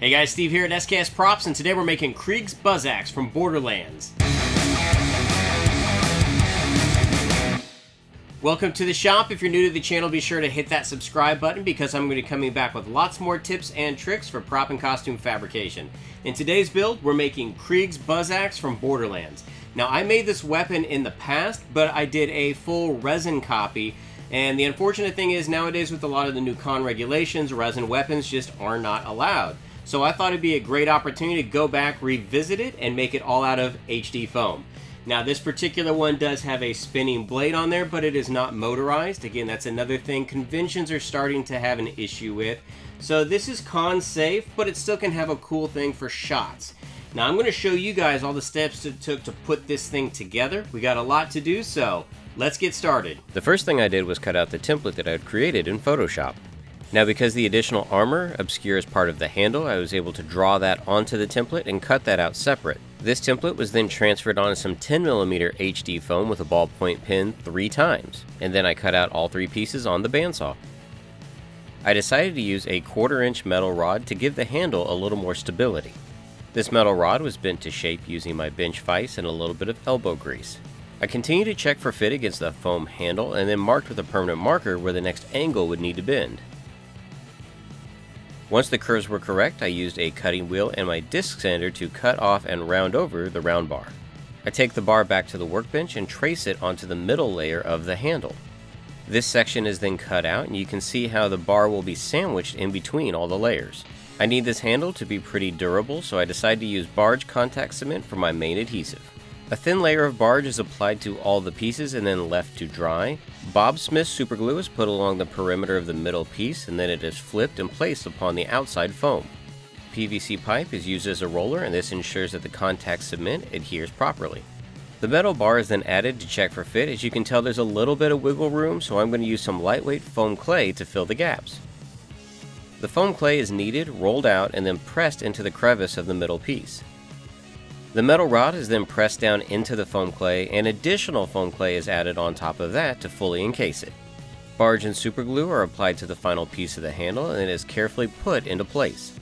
Hey guys, Steve here at SKS Props, and today we're making Krieg's Buzz Axe from Borderlands. Welcome to the shop. If you're new to the channel, be sure to hit that subscribe button because I'm going to be coming back with lots more tips and tricks for prop and costume fabrication. In today's build, we're making Krieg's Buzz Axe from Borderlands. Now, I made this weapon in the past, but I did a full resin copy and the unfortunate thing is nowadays with a lot of the new con regulations, resin weapons just are not allowed. So I thought it'd be a great opportunity to go back, revisit it, and make it all out of HD foam. Now this particular one does have a spinning blade on there, but it is not motorized. Again, that's another thing conventions are starting to have an issue with. So this is con safe, but it still can have a cool thing for shots. Now I'm going to show you guys all the steps it took to put this thing together. We got a lot to do, so let's get started. The first thing I did was cut out the template that I had created in Photoshop. Now because the additional armor obscures part of the handle, I was able to draw that onto the template and cut that out separate. This template was then transferred onto some 10mm HD foam with a ballpoint pen three times, and then I cut out all three pieces on the bandsaw. I decided to use a quarter inch metal rod to give the handle a little more stability. This metal rod was bent to shape using my bench vise and a little bit of elbow grease. I continued to check for fit against the foam handle and then marked with a permanent marker where the next angle would need to bend. Once the curves were correct, I used a cutting wheel and my disc sander to cut off and round over the round bar. I take the bar back to the workbench and trace it onto the middle layer of the handle. This section is then cut out and you can see how the bar will be sandwiched in between all the layers. I need this handle to be pretty durable so I decided to use barge contact cement for my main adhesive. A thin layer of barge is applied to all the pieces and then left to dry. Bob Smith superglue is put along the perimeter of the middle piece and then it is flipped and placed upon the outside foam. PVC pipe is used as a roller and this ensures that the contact cement adheres properly. The metal bar is then added to check for fit. As you can tell there's a little bit of wiggle room so I'm going to use some lightweight foam clay to fill the gaps. The foam clay is kneaded, rolled out, and then pressed into the crevice of the middle piece. The metal rod is then pressed down into the foam clay and additional foam clay is added on top of that to fully encase it. Barge and superglue are applied to the final piece of the handle and it is carefully put into place.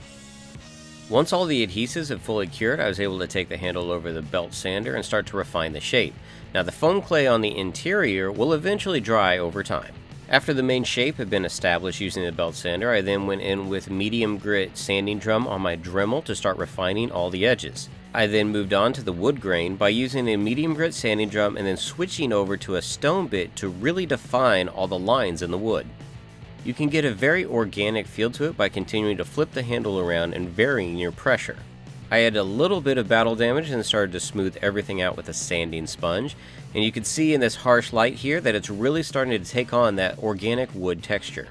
Once all the adhesives have fully cured, I was able to take the handle over the belt sander and start to refine the shape. Now the foam clay on the interior will eventually dry over time. After the main shape had been established using the belt sander, I then went in with medium grit sanding drum on my Dremel to start refining all the edges. I then moved on to the wood grain by using a medium grit sanding drum and then switching over to a stone bit to really define all the lines in the wood. You can get a very organic feel to it by continuing to flip the handle around and varying your pressure. I had a little bit of battle damage and started to smooth everything out with a sanding sponge, and you can see in this harsh light here that it's really starting to take on that organic wood texture.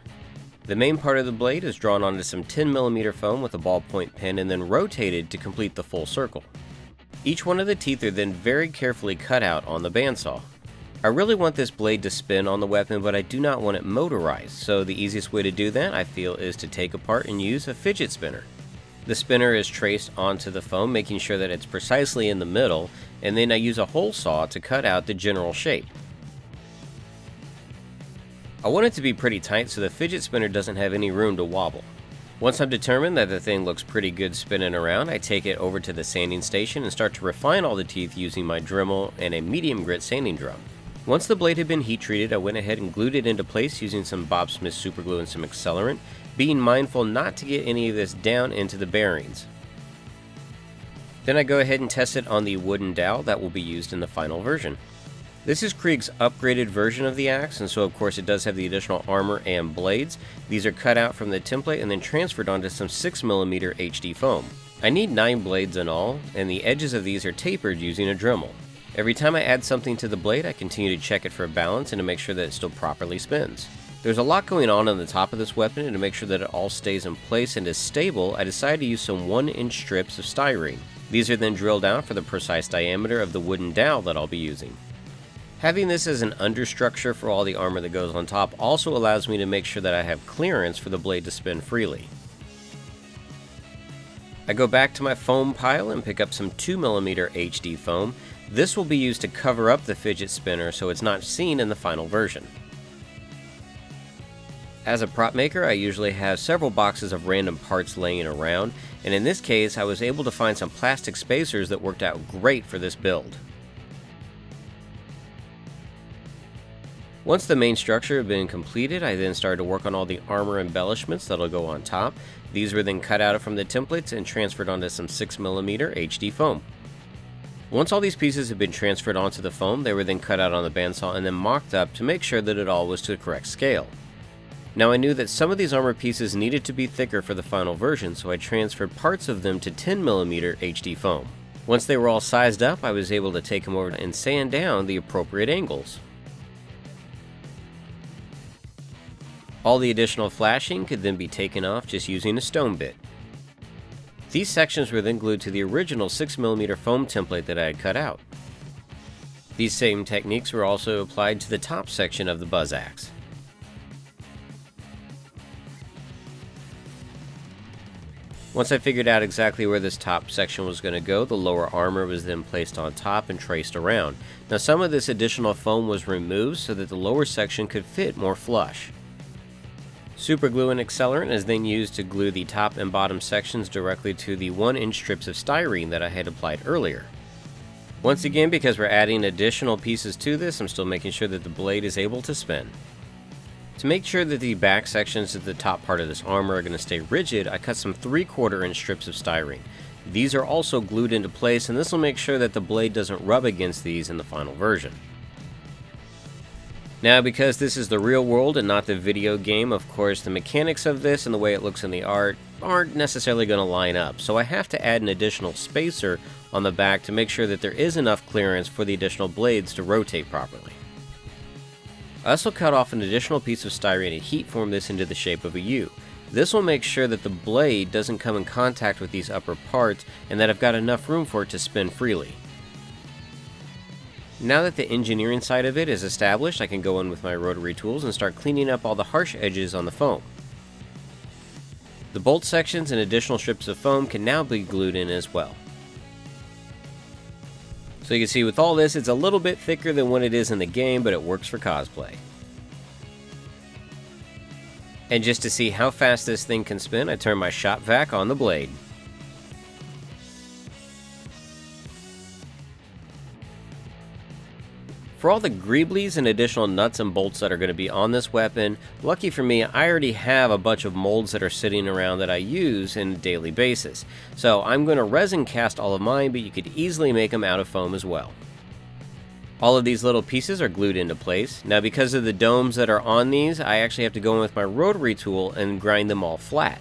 The main part of the blade is drawn onto some 10mm foam with a ballpoint pen and then rotated to complete the full circle. Each one of the teeth are then very carefully cut out on the bandsaw. I really want this blade to spin on the weapon, but I do not want it motorized, so the easiest way to do that, I feel, is to take apart and use a fidget spinner. The spinner is traced onto the foam, making sure that it's precisely in the middle, and then I use a hole saw to cut out the general shape. I want it to be pretty tight so the fidget spinner doesn't have any room to wobble. Once I'm determined that the thing looks pretty good spinning around, I take it over to the sanding station and start to refine all the teeth using my Dremel and a medium grit sanding drum. Once the blade had been heat treated, I went ahead and glued it into place using some Bob Smith superglue and some accelerant, being mindful not to get any of this down into the bearings. Then I go ahead and test it on the wooden dowel that will be used in the final version. This is Krieg's upgraded version of the axe, and so of course it does have the additional armor and blades. These are cut out from the template and then transferred onto some 6mm HD foam. I need 9 blades in all, and the edges of these are tapered using a Dremel. Every time I add something to the blade, I continue to check it for balance and to make sure that it still properly spins. There's a lot going on on the top of this weapon, and to make sure that it all stays in place and is stable, I decided to use some 1 inch strips of styrene. These are then drilled out for the precise diameter of the wooden dowel that I'll be using. Having this as an understructure for all the armor that goes on top also allows me to make sure that I have clearance for the blade to spin freely. I go back to my foam pile and pick up some 2mm HD foam. This will be used to cover up the fidget spinner so it's not seen in the final version. As a prop maker, I usually have several boxes of random parts laying around, and in this case, I was able to find some plastic spacers that worked out great for this build. Once the main structure had been completed, I then started to work on all the armor embellishments that'll go on top. These were then cut out from the templates and transferred onto some 6mm HD foam. Once all these pieces had been transferred onto the foam, they were then cut out on the bandsaw and then mocked up to make sure that it all was to the correct scale. Now I knew that some of these armor pieces needed to be thicker for the final version, so I transferred parts of them to 10mm HD foam. Once they were all sized up, I was able to take them over and sand down the appropriate angles. All the additional flashing could then be taken off just using a stone bit. These sections were then glued to the original 6mm foam template that I had cut out. These same techniques were also applied to the top section of the buzz axe. Once I figured out exactly where this top section was going to go, the lower armor was then placed on top and traced around. Now some of this additional foam was removed so that the lower section could fit more flush. Super glue and accelerant is then used to glue the top and bottom sections directly to the 1 inch strips of styrene that I had applied earlier. Once again, because we're adding additional pieces to this, I'm still making sure that the blade is able to spin. To make sure that the back sections of the top part of this armor are going to stay rigid, I cut some 3 quarter inch strips of styrene. These are also glued into place and this will make sure that the blade doesn't rub against these in the final version. Now, because this is the real world and not the video game, of course, the mechanics of this and the way it looks in the art aren't necessarily going to line up, so I have to add an additional spacer on the back to make sure that there is enough clearance for the additional blades to rotate properly. I also cut off an additional piece of styrene and heat form this into the shape of a U. This will make sure that the blade doesn't come in contact with these upper parts and that I've got enough room for it to spin freely. Now that the engineering side of it is established, I can go in with my rotary tools and start cleaning up all the harsh edges on the foam. The bolt sections and additional strips of foam can now be glued in as well. So you can see with all this, it's a little bit thicker than what it is in the game, but it works for cosplay. And just to see how fast this thing can spin, I turn my shop vac on the blade. For all the greeblies and additional nuts and bolts that are going to be on this weapon, lucky for me, I already have a bunch of molds that are sitting around that I use in a daily basis. So I'm going to resin cast all of mine, but you could easily make them out of foam as well. All of these little pieces are glued into place. Now because of the domes that are on these, I actually have to go in with my rotary tool and grind them all flat.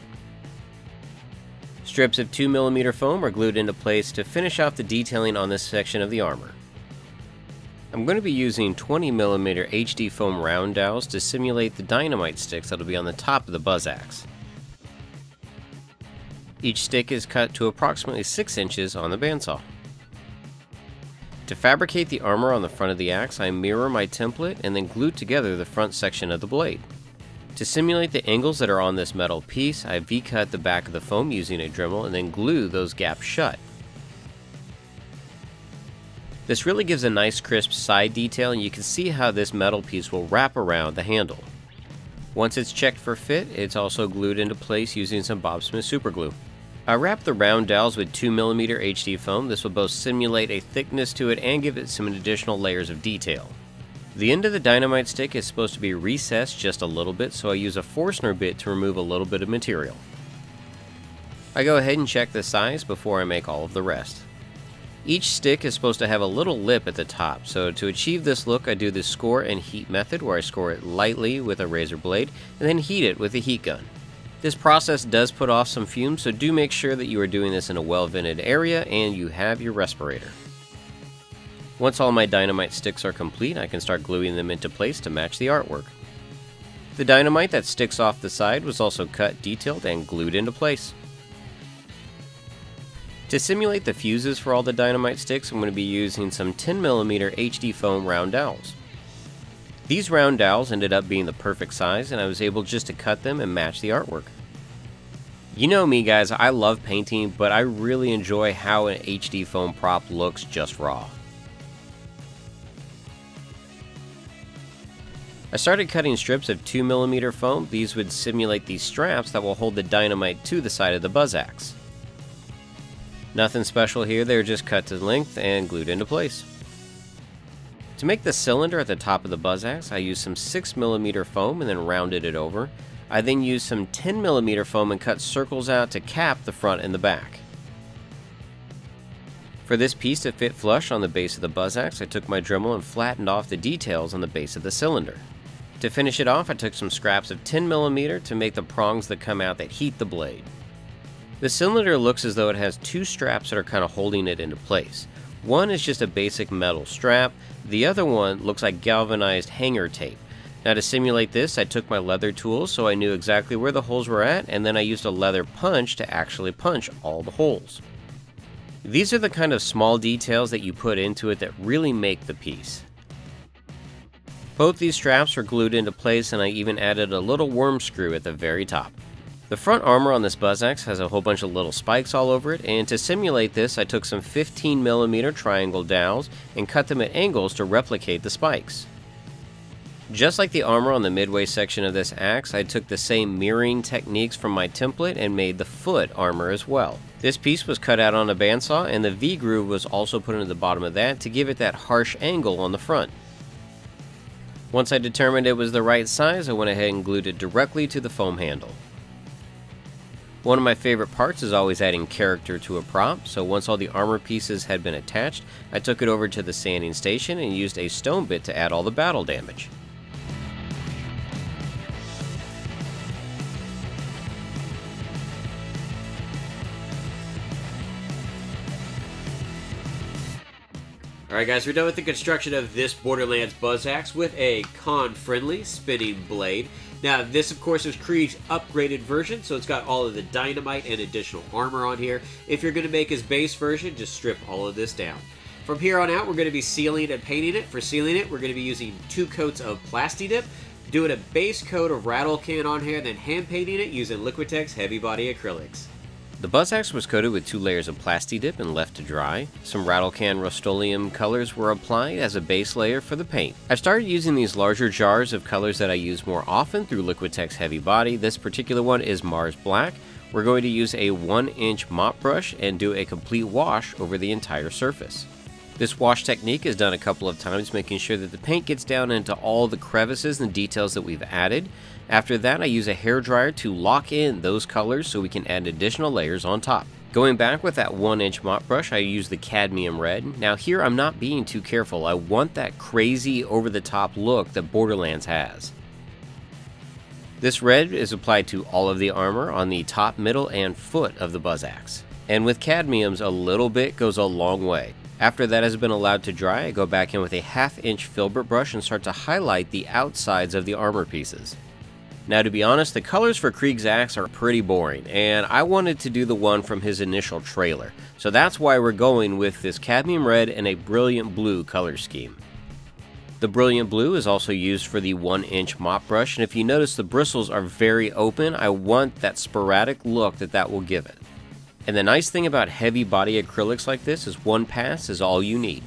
Strips of 2mm foam are glued into place to finish off the detailing on this section of the armor. I'm going to be using 20mm HD foam round dowels to simulate the dynamite sticks that'll be on the top of the buzz axe. Each stick is cut to approximately 6 inches on the bandsaw. To fabricate the armor on the front of the axe, I mirror my template and then glue together the front section of the blade. To simulate the angles that are on this metal piece, I V-cut the back of the foam using a Dremel and then glue those gaps shut. This really gives a nice crisp side detail and you can see how this metal piece will wrap around the handle. Once it's checked for fit, it's also glued into place using some Bob Smith super glue. I wrap the round dowels with 2mm HD foam. This will both simulate a thickness to it and give it some additional layers of detail. The end of the dynamite stick is supposed to be recessed just a little bit, so I use a Forstner bit to remove a little bit of material. I go ahead and check the size before I make all of the rest. Each stick is supposed to have a little lip at the top, so to achieve this look I do the score and heat method where I score it lightly with a razor blade and then heat it with a heat gun. This process does put off some fumes, so do make sure that you are doing this in a well-vented area and you have your respirator. Once all my dynamite sticks are complete, I can start gluing them into place to match the artwork. The dynamite that sticks off the side was also cut, detailed, and glued into place. To simulate the fuses for all the dynamite sticks, I'm going to be using some 10mm HD foam round dowels. These round dowels ended up being the perfect size and I was able just to cut them and match the artwork. You know me guys, I love painting, but I really enjoy how an HD foam prop looks just raw. I started cutting strips of 2mm foam. These would simulate the straps that will hold the dynamite to the side of the buzz axe. Nothing special here, they're just cut to length and glued into place. To make the cylinder at the top of the buzz axe, I used some 6mm foam and then rounded it over. I then used some 10mm foam and cut circles out to cap the front and the back. For this piece to fit flush on the base of the buzz axe, I took my Dremel and flattened off the details on the base of the cylinder. To finish it off, I took some scraps of 10mm to make the prongs that come out that heat the blade. The cylinder looks as though it has two straps that are kind of holding it into place. One is just a basic metal strap, the other one looks like galvanized hanger tape. Now to simulate this, I took my leather tools so I knew exactly where the holes were at, and then I used a leather punch to actually punch all the holes. These are the kind of small details that you put into it that really make the piece. Both these straps were glued into place and I even added a little worm screw at the very top. The front armor on this buzz axe has a whole bunch of little spikes all over it, and to simulate this, I took some 15mm triangle dowels and cut them at angles to replicate the spikes. Just like the armor on the midway section of this axe, I took the same mirroring techniques from my template and made the foot armor as well. This piece was cut out on a bandsaw and the V-groove was also put into the bottom of that to give it that harsh angle on the front. Once I determined it was the right size, I went ahead and glued it directly to the foam handle. One of my favorite parts is always adding character to a prop, so once all the armor pieces had been attached, I took it over to the sanding station and used a stone bit to add all the battle damage. Alright guys, we're done with the construction of this Borderlands Buzz Axe with a con-friendly spinning blade. Now, this of course is Krieg's upgraded version, so it's got all of the dynamite and additional armor on here. If you're going to make his base version, just strip all of this down. From here on out, we're going to be sealing and painting it. For sealing it, we're going to be using two coats of Plasti-Dip, doing a base coat of Rattle Can on here, then hand painting it using Liquitex Heavy Body Acrylics. The buzz axe was coated with two layers of Plasti-Dip and left to dry. Some Rattlecan Rust-Oleum colors were applied as a base layer for the paint. I've started using these larger jars of colors that I use more often through Liquitex Heavy Body. This particular one is Mars Black. We're going to use a 1 inch mop brush and do a complete wash over the entire surface. This wash technique is done a couple of times, making sure that the paint gets down into all the crevices and details that we've added. After that, I use a hair dryer to lock in those colors so we can add additional layers on top. Going back with that 1 inch mop brush, I use the cadmium red. Now here I'm not being too careful, I want that crazy over the top look that Borderlands has. This red is applied to all of the armor on the top, middle, and foot of the buzz axe. And with cadmiums, a little bit goes a long way. After that has been allowed to dry, I go back in with a half inch filbert brush and start to highlight the outsides of the armor pieces. Now, to be honest, the colors for Krieg's axe are pretty boring, and I wanted to do the one from his initial trailer. So that's why we're going with this cadmium red and a brilliant blue color scheme. The brilliant blue is also used for the 1 inch mop brush, and if you notice the bristles are very open, I want that sporadic look that that will give it. And the nice thing about heavy body acrylics like this is one pass is all you need.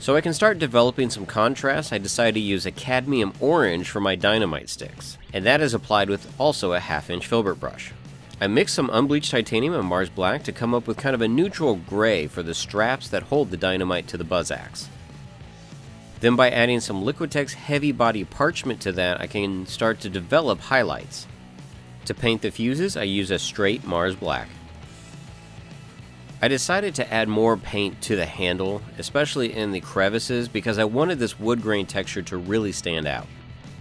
So I can start developing some contrast, I decided to use a cadmium orange for my dynamite sticks, and that is applied with also a half inch filbert brush. I mixed some unbleached titanium and Mars Black to come up with kind of a neutral gray for the straps that hold the dynamite to the buzz axe. Then by adding some Liquitex heavy body parchment to that, I can start to develop highlights. To paint the fuses, I use a straight Mars Black. I decided to add more paint to the handle, especially in the crevices, because I wanted this wood grain texture to really stand out.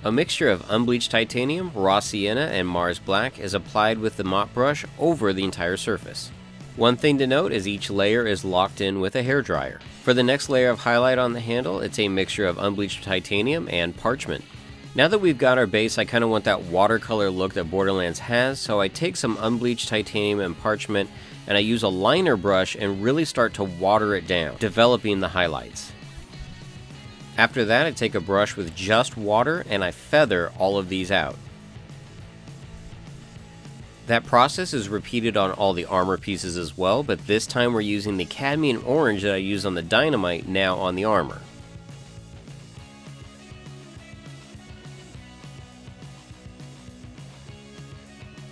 A mixture of unbleached titanium, raw sienna, and Mars Black is applied with the mop brush over the entire surface. One thing to note is each layer is locked in with a hair dryer. For the next layer of highlight on the handle, it's a mixture of unbleached titanium and parchment. Now that we've got our base, I kind of want that watercolor look that Borderlands has, so I take some unbleached titanium and parchment and I use a liner brush and really start to water it down, developing the highlights. After that, I take a brush with just water and I feather all of these out. That process is repeated on all the armor pieces as well, but this time we're using the cadmium orange that I used on the dynamite now on the armor.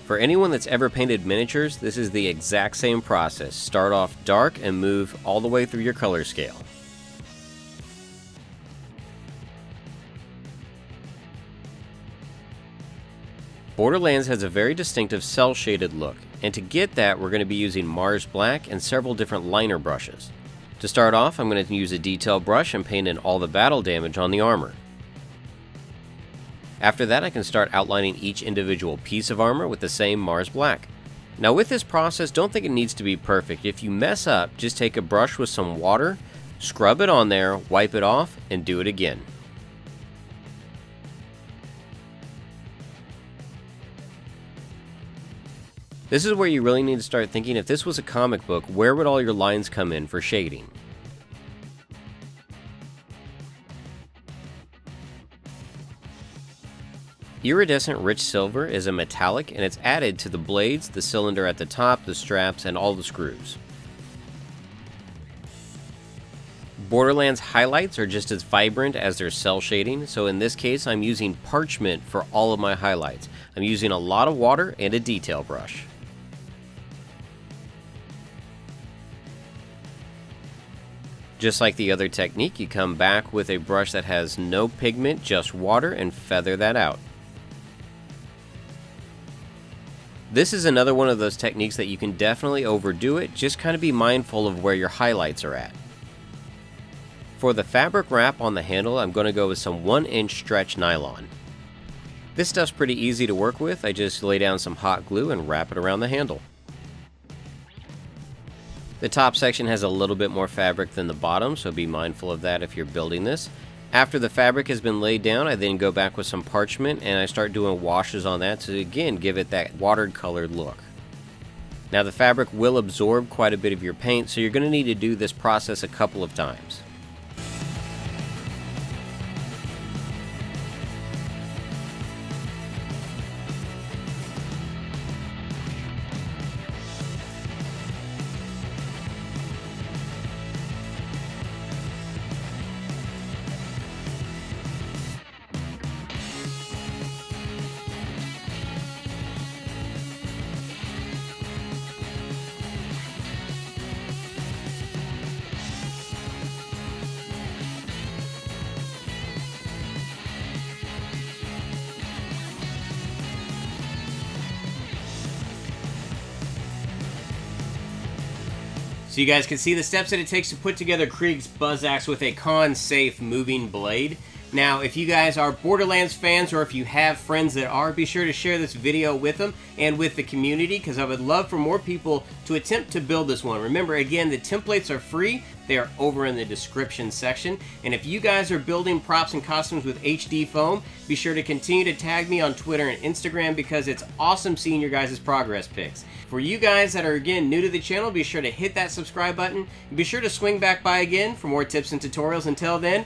For anyone that's ever painted miniatures, this is the exact same process. Start off dark and move all the way through your color scale. Borderlands has a very distinctive cel shaded look, and to get that we're going to be using Mars Black and several different liner brushes. To start off, I'm going to use a detail brush and paint in all the battle damage on the armor. After that I can start outlining each individual piece of armor with the same Mars Black. Now with this process, don't think it needs to be perfect. If you mess up, just take a brush with some water, scrub it on there, wipe it off, and do it again. This is where you really need to start thinking if this was a comic book, where would all your lines come in for shading? Iridescent rich silver is a metallic and it's added to the blades, the cylinder at the top, the straps, and all the screws. Borderlands highlights are just as vibrant as their cell shading, so in this case I'm using parchment for all of my highlights. I'm using a lot of water and a detail brush. Just like the other technique, you come back with a brush that has no pigment, just water, and feather that out. This is another one of those techniques that you can definitely overdo it, just kind of be mindful of where your highlights are at. For the fabric wrap on the handle, I'm going to go with some 1 inch stretch nylon. This stuff's pretty easy to work with, I just lay down some hot glue and wrap it around the handle. The top section has a little bit more fabric than the bottom, so be mindful of that if you're building this. After the fabric has been laid down, I then go back with some parchment and I start doing washes on that to again give it that watered colored look. Now the fabric will absorb quite a bit of your paint, so you're going to need to do this process a couple of times. So you guys can see the steps that it takes to put together Krieg's Buzz Axe with a con-safe moving blade. Now, if you guys are Borderlands fans or if you have friends that are, be sure to share this video with them and with the community because I would love for more people to attempt to build this one. Remember, again, the templates are free. They are over in the description section. And if you guys are building props and costumes with HD foam, be sure to continue to tag me on Twitter and Instagram because it's awesome seeing your guys' progress pics. For you guys that are, again, new to the channel, be sure to hit that subscribe button. Be sure to swing back by again for more tips and tutorials. Until then,